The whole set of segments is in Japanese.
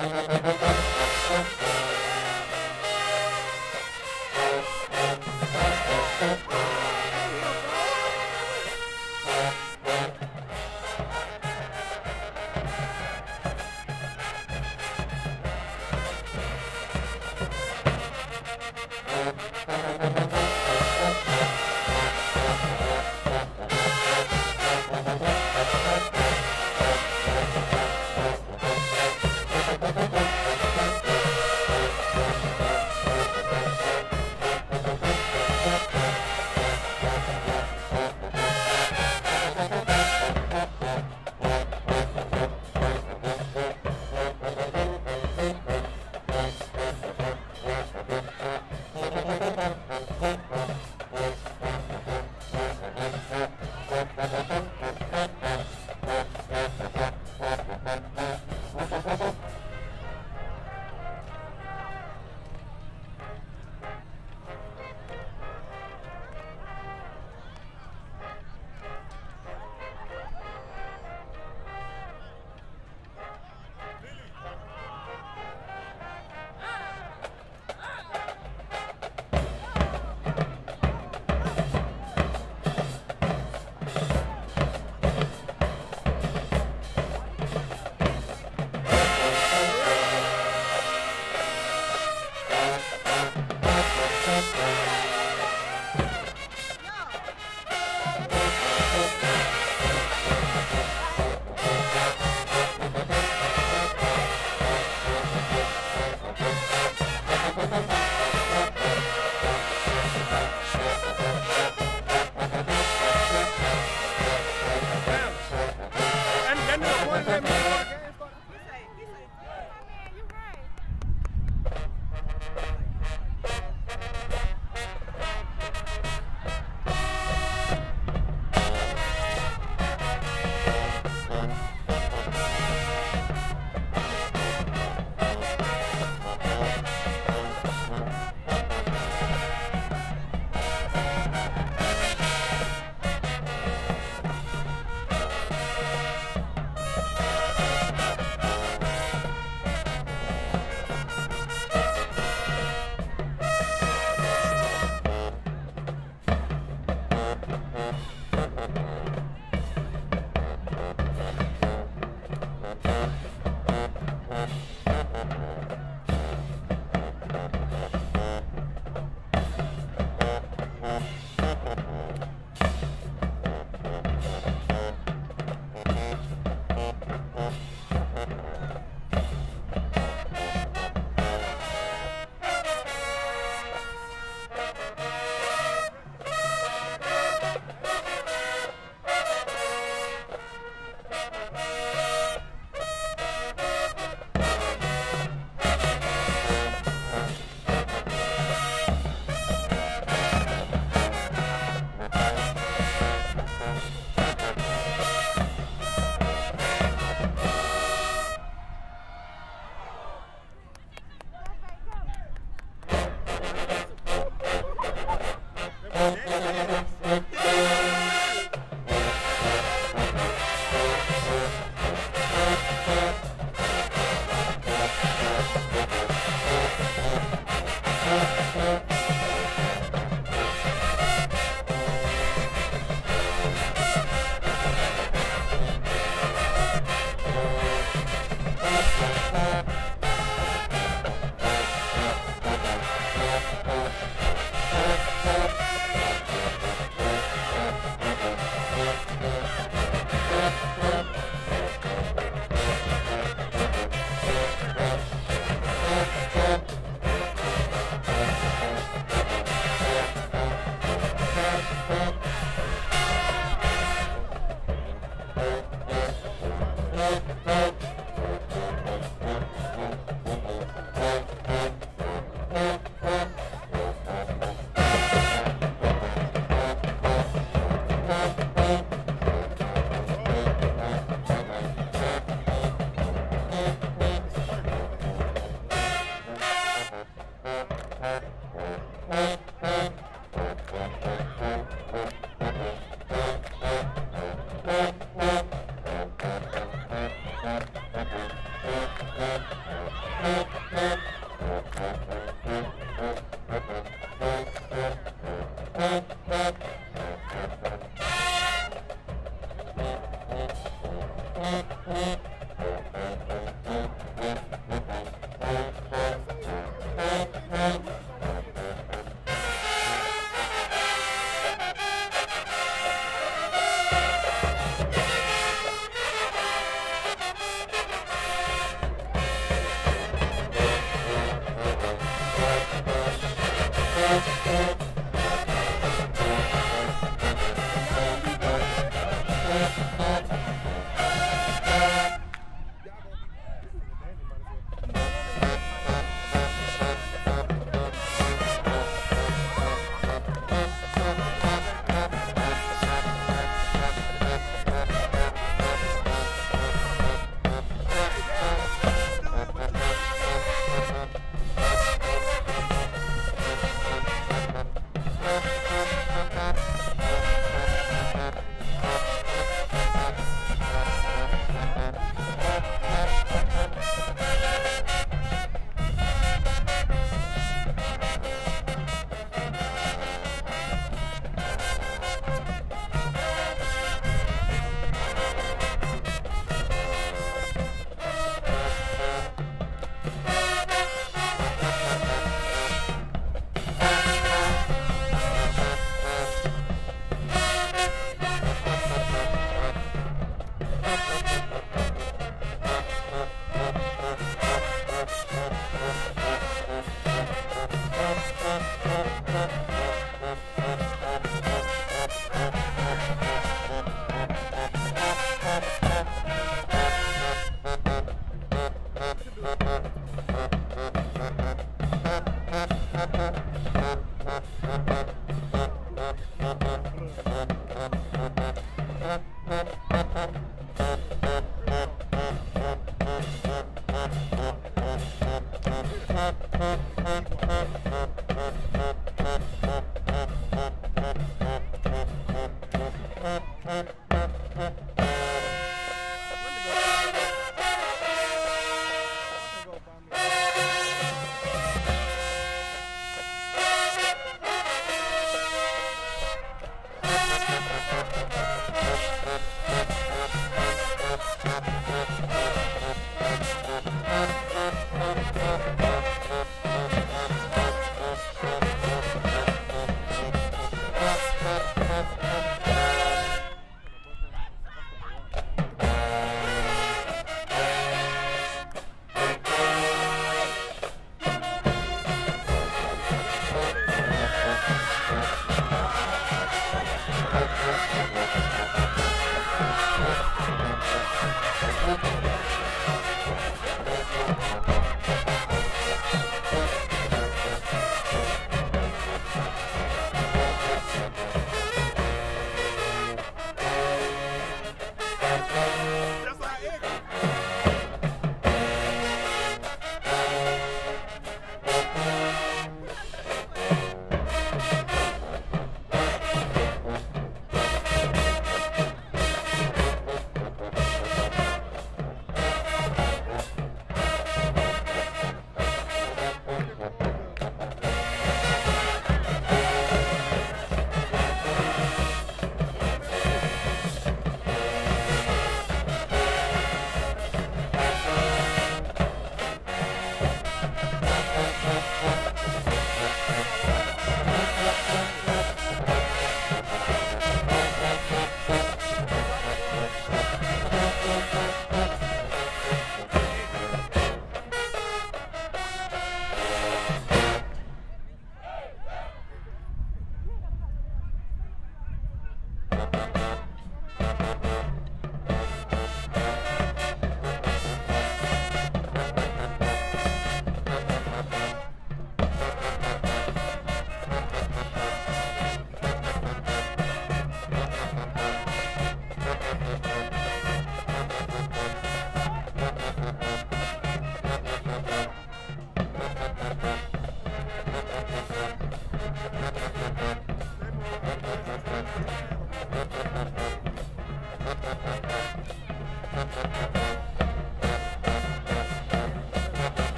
Ha ha ha ha! Thank you.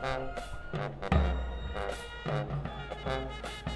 Thank you.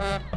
Uh-huh.